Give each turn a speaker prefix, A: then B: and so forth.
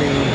A: starting.